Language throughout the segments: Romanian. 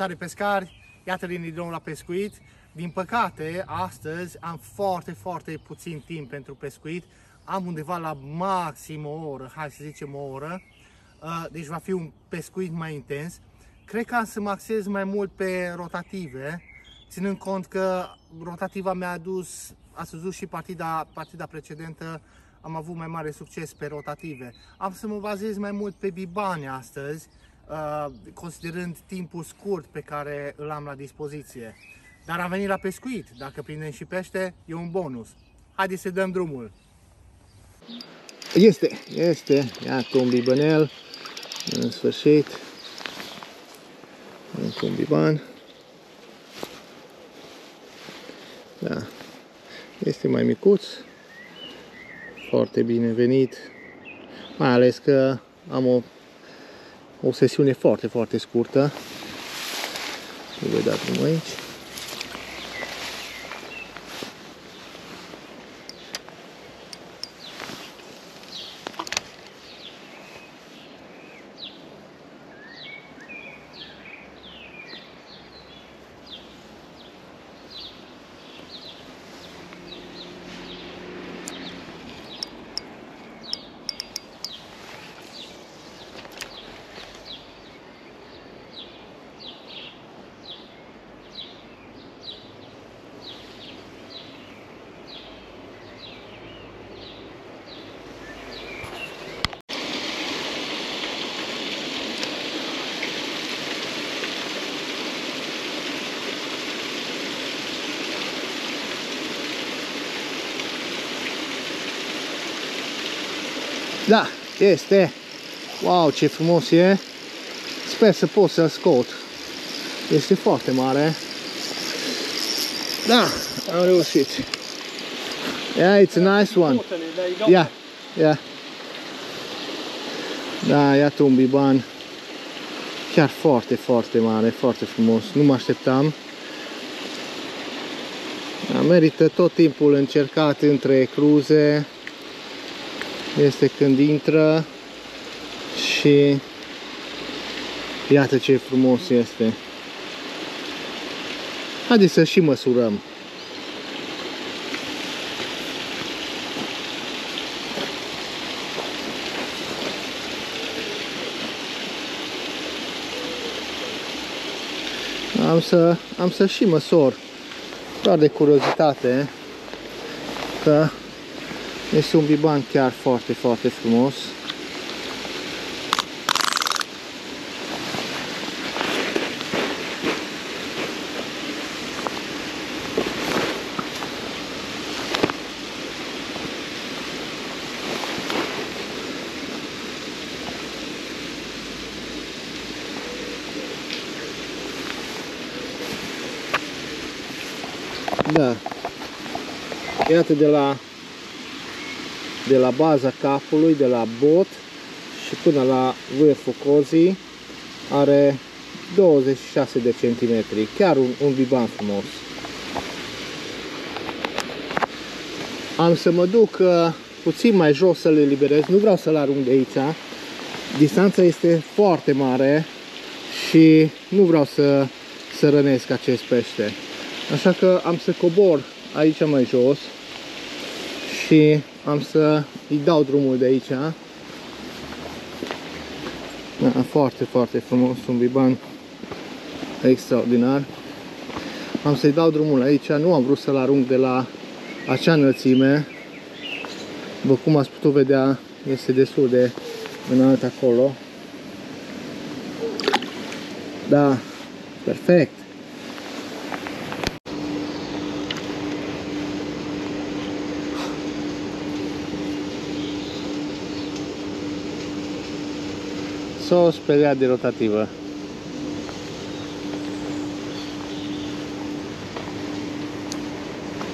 Salutare pescari! Iată din nou la pescuit. Din păcate, astăzi am foarte, foarte puțin timp pentru pescuit. Am undeva la maxim o oră, hai să zicem o oră. Uh, deci va fi un pescuit mai intens. Cred că am să mă axez mai mult pe rotative, ținând cont că rotativa mi-a adus, a dus și partida, partida precedentă, am avut mai mare succes pe rotative. Am să mă bazez mai mult pe bibane astăzi, Uh, considerând timpul scurt pe care îl am la dispoziție. Dar am venit la pescuit. Dacă prindem și pește, e un bonus. Haideți să dăm drumul. Este, este. Iată un bibănel. În sfârșit. Încă un biban. Da. Este mai micuț. Foarte bine venit. Mai ales că am o o sesiune foarte, foarte scurtă. Îi voi da drumul aici. Da, este. Wow, ce frumos e. Sper să pot să-l scot. Este foarte mare. Da, am reușit. Yeah, it's a nice one. Yeah, yeah. Da, iată un biban. Chiar foarte, foarte mare, foarte frumos. Nu mă așteptam. Da, merită tot timpul încercat între cruze este când intră și iată ce frumos este. Haideți să și măsurăm. Am să, am să și măsor, doar de curiozitate, că este un biban chiar foarte, foarte frumos. Da. Iată de la de la baza capului, de la bot și până la vârful cozii are 26 de centimetri, chiar un, un biban frumos. Am să mă duc uh, puțin mai jos să le liberez, nu vreau să-l arunc de aici. Distanța este foarte mare și nu vreau să, să rănesc acest pește. Așa că am să cobor aici mai jos și am să îi dau drumul de aici. Da, foarte, foarte frumos, un biban extraordinar. Am să-i dau drumul aici, nu am vrut să-l arunc de la acea înălțime. După cum ați putut vedea, este destul de înalt acolo. Da, perfect. S-o speriat de rotativă.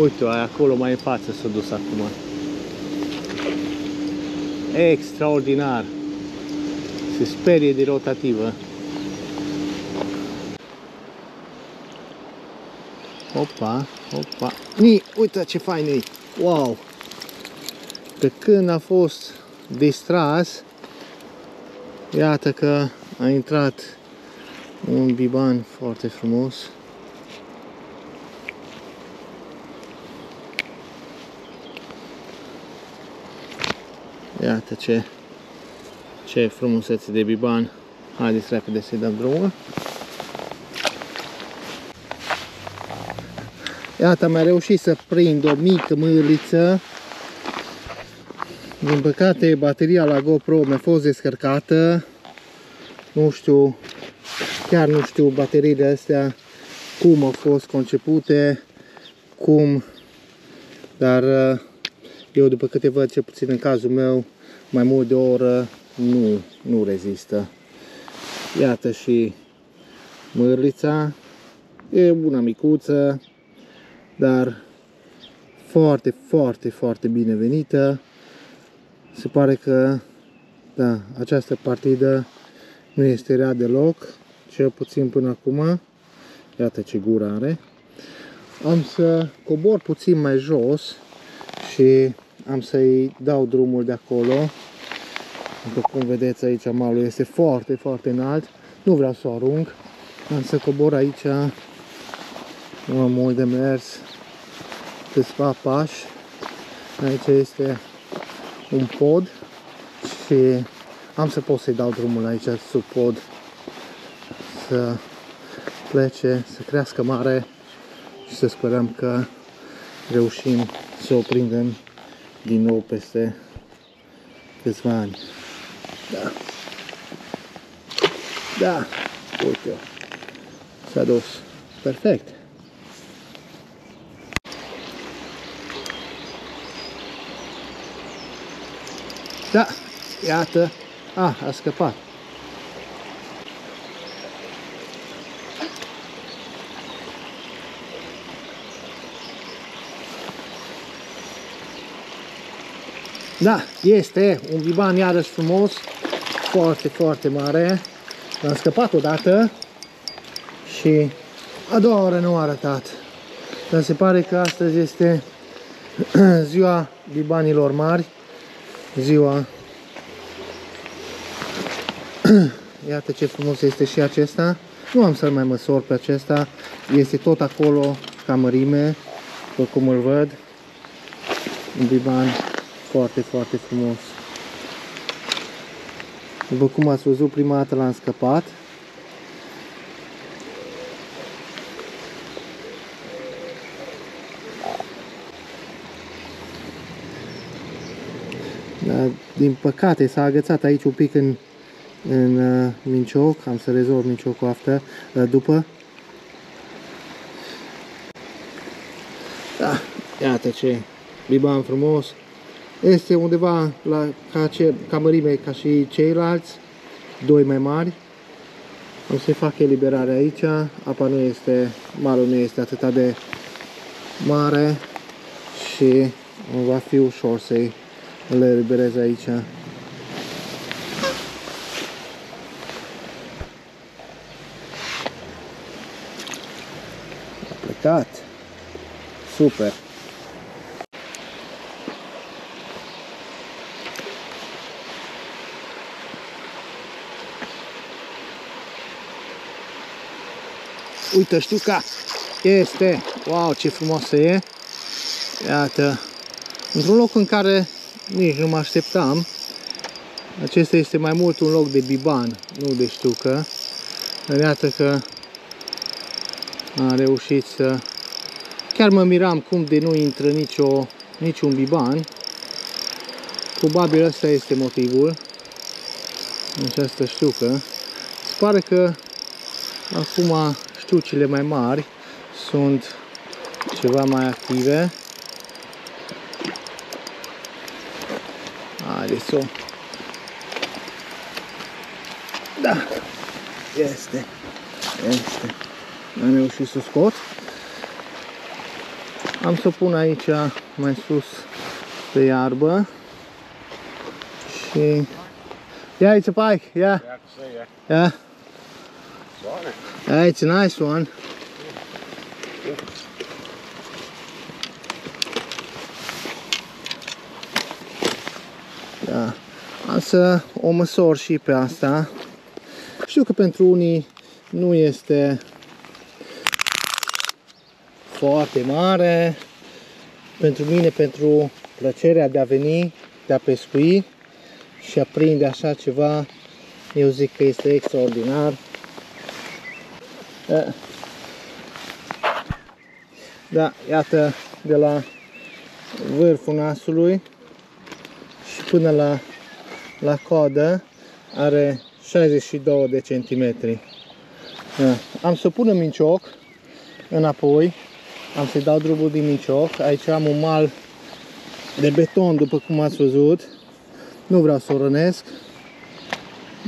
Uite, aia acolo mai în față s-a dus acum. Extraordinar. Se sperie de rotativă. Opa, opa. Ni, uite ce fain e. Wow. Pe când a fost distras, Iată că a intrat Un biban foarte frumos. Iată ce, ce frumusețe de biban. Haideți repede să-i dăm drumul. Iată, am mai reușit să prind o mică mârliță. Din păcate, bateria la GoPro mi-a fost descărcată. Nu știu, chiar nu știu bateriile astea cum au fost concepute, cum, dar uh, eu după câte văd, cel puțin în cazul meu, mai mult de o oră nu, nu rezistă. Iată și mârlița. E una micuță, dar foarte, foarte, foarte binevenită. Se pare că, da, această partidă nu este rea deloc, cel puțin până acum. Iată ce gură are. Am să cobor puțin mai jos și am să-i dau drumul de acolo. După cum vedeți aici malul este foarte, foarte înalt. Nu vreau să o arunc. Am să cobor aici. Nu am mult de mers. Câțiva pași. Aici este un pod și am să pot să-i dau drumul aici sub pod să plece, să crească mare și să sperăm că reușim să o prindem din nou peste câțiva ani. Da. Da. Uite. S-a dus. Perfect. Da. Iată. Ah, a scăpat. Da, este un biban iarăși frumos, foarte, foarte mare. L-am scăpat odată și a doua oră nu a arătat. Dar se pare că astăzi este ziua bibanilor mari, ziua Iată ce frumos este și acesta. Nu am să-l mai măsor pe acesta. Este tot acolo ca mărime, după cum îl văd. Un biban foarte, foarte frumos. După cum ați văzut, prima dată l-am scăpat. Din păcate s-a agățat aici un pic în, în uh, mincioc. Am să rezolv minciocul after, uh, după. Da, iată ce biban frumos. Este undeva la, ca, ce, ca mărime ca și ceilalți, doi mai mari. O să fac eliberare aici, apa nu este, malul nu este atât de mare și va fi ușor să-i le eliberez aici. A plecat. Super. Uite, știu că este. Wow, ce frumoasă e. Iată. Într-un loc în care nici nu mă așteptam. Acesta este mai mult un loc de biban, nu de știucă. Dar iată că a reușit să... Chiar mă miram cum de nu intră nicio, niciun biban. Probabil ăsta este motivul. Această știucă. Se pare că acum știucile mai mari sunt ceva mai active. Haideți să Da, este, este. Am reușit să scot. Am să pun aici mai sus pe iarbă și Yeah, it's a bike, yeah. Yeah, I can see, yeah. Yeah. Right. Yeah, it's a nice one. Am să o măsor și pe asta. Știu că pentru unii nu este foarte mare. Pentru mine, pentru plăcerea de a veni, de a pescui și a prinde așa ceva, eu zic că este extraordinar. Da, da iată, de la vârful nasului și până la, la coadă are 62 de centimetri. Da. Am să pun în mincioc înapoi, am să-i dau drumul din mincioc. Aici am un mal de beton, după cum ați văzut. Nu vreau să o rănesc.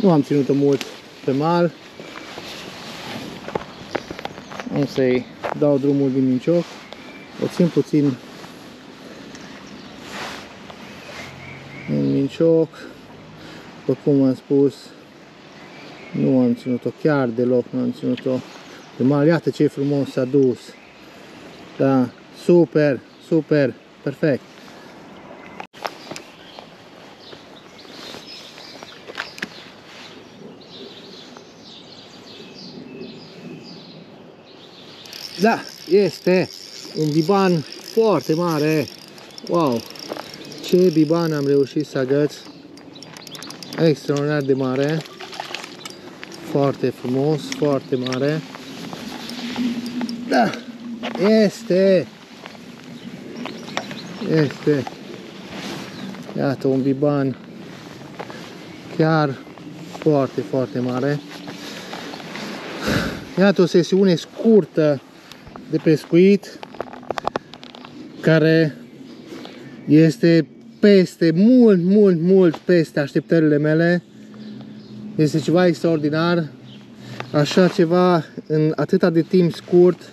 Nu am ținut-o mult pe mal. Am să-i dau drumul din mincioc. O țin puțin în mincioc. După cum am spus, nu am ținut-o chiar deloc, nu am ținut-o de mal. Iată ce frumos s-a dus. Da, super, super, perfect. Da, este un biban foarte mare. Wow! Ce biban am reușit să agăț. Extraordinar de mare. Foarte frumos, foarte mare. Da, este. Este. Iată un biban chiar foarte, foarte mare. Iată o sesiune scurtă de pescuit care este peste, mult, mult, mult peste așteptările mele. Este ceva extraordinar. Așa ceva în atâta de timp scurt,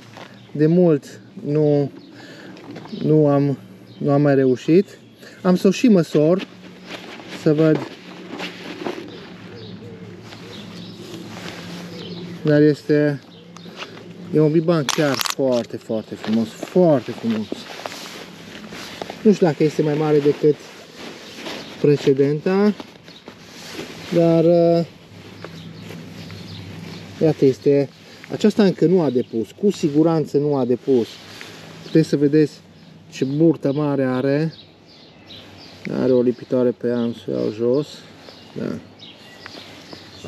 de mult nu, nu, am, nu am mai reușit. Am să o și măsor să văd dar este E un biban chiar foarte, foarte frumos, foarte frumos. Nu știu dacă este mai mare decât precedenta, dar uh, iată este, aceasta încă nu a depus, cu siguranță nu a depus. Puteți să vedeți ce burtă mare are. Are o lipitoare pe am să iau jos. Da.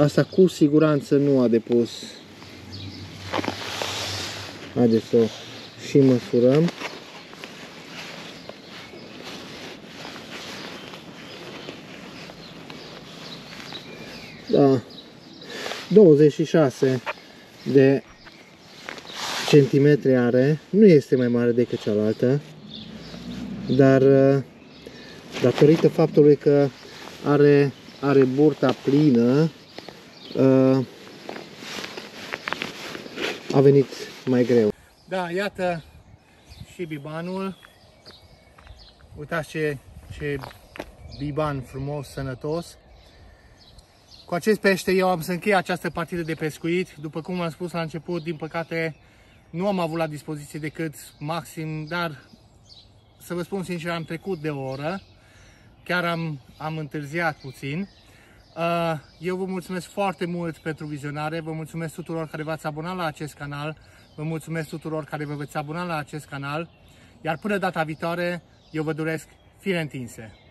Asta cu siguranță nu a depus Haideți să o și măsurăm. Da, 26 de centimetri are, nu este mai mare decât cealaltă, dar uh, datorită faptului că are, are burta plină, uh, a venit mai greu. Da, iată și bibanul. Uitați ce, ce biban frumos, sănătos. Cu acest pește eu am să închei această partidă de pescuit. După cum am spus la început, din păcate nu am avut la dispoziție decât maxim, dar să vă spun sincer, am trecut de o oră. Chiar am, am întârziat puțin. Uh, eu vă mulțumesc foarte mult pentru vizionare, vă mulțumesc tuturor care v-ați abonat la acest canal, vă mulțumesc tuturor care vă veți abona la acest canal, iar până data viitoare, eu vă doresc fire întinse.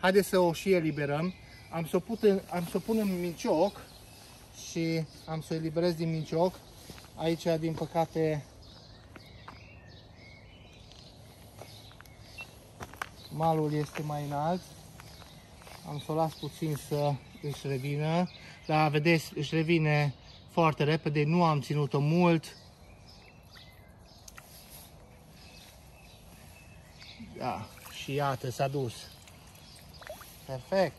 Haideți să o și eliberăm. Am să o, put în, am să o pun în mincioc și am să o eliberez din mincioc. Aici, din păcate, malul este mai înalt. Am să o las puțin să își revină. Dar vedeți, își revine foarte repede, nu am ținut-o mult. Da, și iată, s-a dus. Perfect.